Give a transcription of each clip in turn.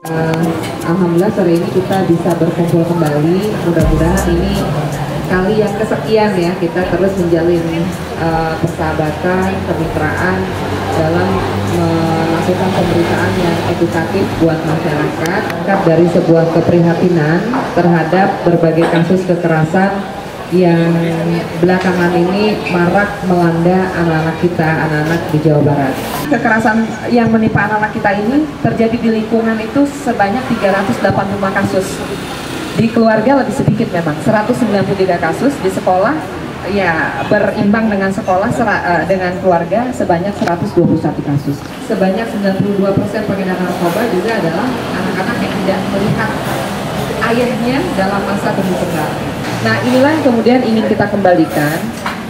Uh, Alhamdulillah sore ini kita bisa berkumpul kembali. Mudah-mudahan ini kali yang kesekian ya kita terus menjalin uh, persahabatan, kemitraan dalam melakukan pemberitaan yang edukatif buat masyarakat dari sebuah keprihatinan terhadap berbagai kasus kekerasan yang belakangan ini marak melanda anak-anak kita, anak-anak di Jawa Barat. Kekerasan yang menimpa anak-anak kita ini terjadi di lingkungan itu sebanyak 385 kasus. Di keluarga lebih sedikit memang, 193 kasus di sekolah ya berimbang dengan sekolah sera, uh, dengan keluarga sebanyak 121 kasus. Sebanyak 92% pengedar narkoba juga adalah anak-anak yang tidak melihat ayahnya dalam masa kembang. Nah inilah yang kemudian ingin kita kembalikan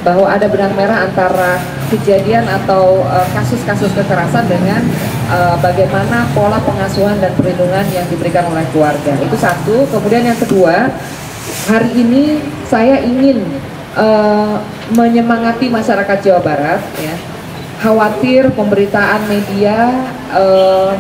bahwa ada benang merah antara kejadian atau eh, kasus-kasus uh, kekerasan dengan uh, bagaimana pola pengasuhan dan perlindungan yang diberikan oleh keluarga. Itu satu. Kemudian yang kedua, hari ini saya ingin uh, menyemangati masyarakat Jawa Barat ya. Khawatir pemberitaan media uh,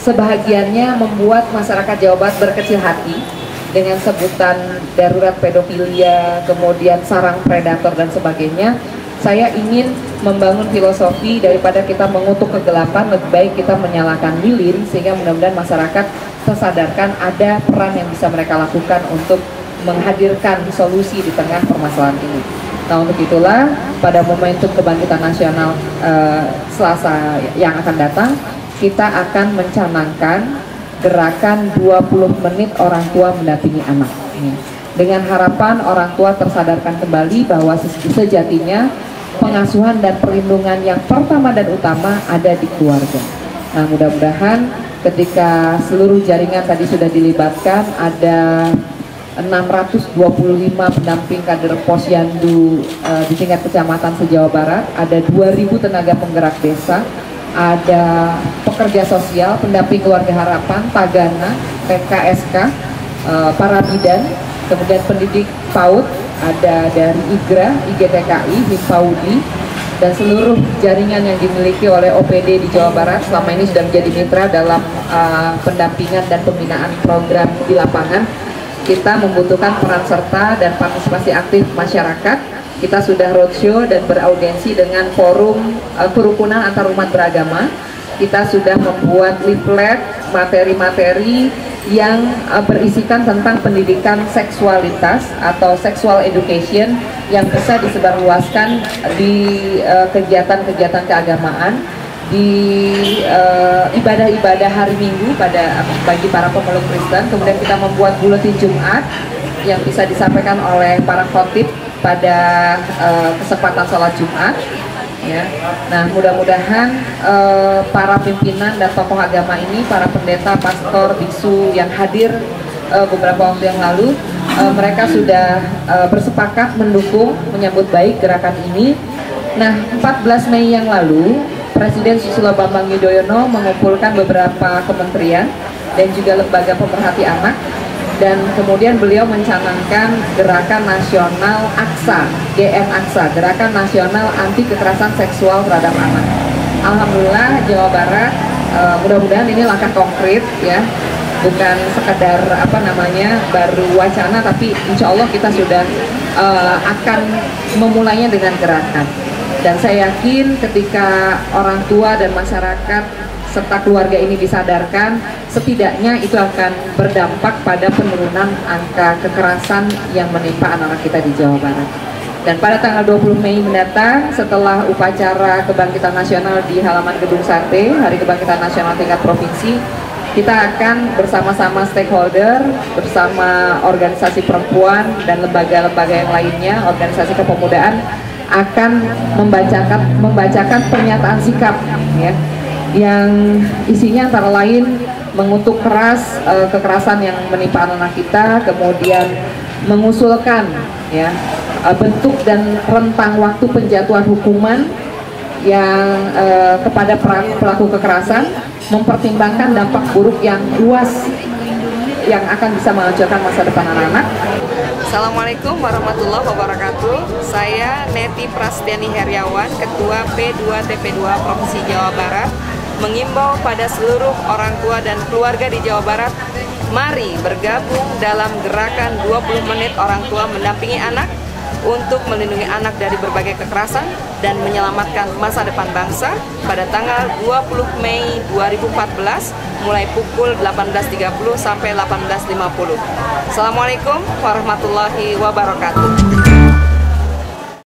sebahagiannya membuat masyarakat Jawa Barat berkecil hati dengan sebutan darurat pedofilia, kemudian sarang predator dan sebagainya. Saya ingin membangun filosofi daripada kita mengutuk kegelapan, lebih baik kita menyalakan lilin sehingga mudah-mudahan masyarakat tersadarkan ada peran yang bisa mereka lakukan untuk menghadirkan solusi di tengah permasalahan ini. Nah untuk itulah pada momentum kebangkitan nasional uh, Selasa yang akan datang kita akan mencanangkan gerakan 20 menit orang tua mendampingi anak. Dengan harapan orang tua tersadarkan kembali bahwa sejatinya pengasuhan dan perlindungan yang pertama dan utama ada di keluarga. Nah mudah-mudahan ketika seluruh jaringan tadi sudah dilibatkan ada 625 pendamping kader posyandu uh, di tingkat kecamatan se-Jawa Barat, ada 2000 tenaga penggerak desa, ada pekerja sosial, pendamping keluarga harapan, Tagana, PKSK, eh, para bidan, kemudian pendidik PAUD, ada dari IGRA, IGTKI, MIPAUDI, dan seluruh jaringan yang dimiliki oleh OPD di Jawa Barat selama ini sudah menjadi mitra dalam uh, pendampingan dan pembinaan program di lapangan. Kita membutuhkan peran serta dan partisipasi aktif masyarakat kita sudah roadshow dan beraudiensi dengan forum uh, kerukunan antar umat beragama. Kita sudah membuat leaflet materi-materi yang uh, berisikan tentang pendidikan seksualitas atau sexual education yang bisa disebarluaskan di uh, kegiatan-kegiatan uh, keagamaan di ibadah-ibadah uh, hari Minggu pada bagi para pemeluk Kristen. Kemudian kita membuat buletin Jumat yang bisa disampaikan oleh para khotib pada uh, kesempatan sholat Jumat ya. Nah, mudah-mudahan uh, para pimpinan dan tokoh agama ini, para pendeta, pastor, biksu yang hadir uh, beberapa waktu yang lalu, uh, mereka sudah bersepakat mendukung menyambut baik gerakan ini. Nah, 14 Mei yang lalu, Presiden Susilo Bambang Yudhoyono mengumpulkan beberapa kementerian dan juga lembaga pemerhati anak dan kemudian beliau mencanangkan gerakan nasional AKSA, GN AKSA, gerakan nasional anti kekerasan seksual terhadap anak. Alhamdulillah Jawa Barat, uh, mudah-mudahan ini langkah konkret ya, bukan sekedar apa namanya baru wacana, tapi insya Allah kita sudah uh, akan memulainya dengan gerakan. Dan saya yakin ketika orang tua dan masyarakat serta keluarga ini disadarkan, setidaknya itu akan berdampak pada penurunan angka kekerasan yang menimpa anak-anak kita di Jawa Barat. Dan pada tanggal 20 Mei mendatang, setelah upacara kebangkitan nasional di halaman Gedung Sate, Hari Kebangkitan Nasional tingkat provinsi, kita akan bersama-sama stakeholder, bersama organisasi perempuan dan lembaga-lembaga yang lainnya, organisasi kepemudaan, akan membacakan membacakan pernyataan sikap ya yang isinya antara lain mengutuk keras uh, kekerasan yang menimpa anak-anak kita, kemudian mengusulkan ya uh, bentuk dan rentang waktu penjatuhan hukuman yang uh, kepada pelaku kekerasan, mempertimbangkan dampak buruk yang luas yang akan bisa menghancurkan masa depan anak-anak. Assalamualaikum warahmatullahi wabarakatuh. Saya Neti Prastiani Heriawan, Ketua P2 TP2 Provinsi Jawa Barat mengimbau pada seluruh orang tua dan keluarga di Jawa Barat, mari bergabung dalam gerakan 20 menit orang tua mendampingi anak untuk melindungi anak dari berbagai kekerasan dan menyelamatkan masa depan bangsa pada tanggal 20 Mei 2014 mulai pukul 18.30 sampai 18.50. Assalamualaikum warahmatullahi wabarakatuh.